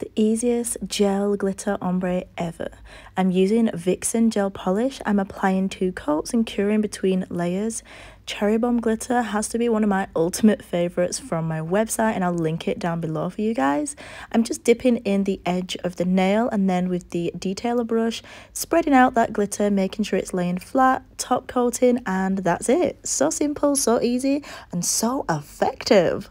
the easiest gel glitter ombre ever. I'm using Vixen gel polish. I'm applying two coats and curing between layers. Cherry Bomb glitter has to be one of my ultimate favorites from my website and I'll link it down below for you guys. I'm just dipping in the edge of the nail and then with the detailer brush, spreading out that glitter, making sure it's laying flat, top coating, and that's it. So simple, so easy, and so effective.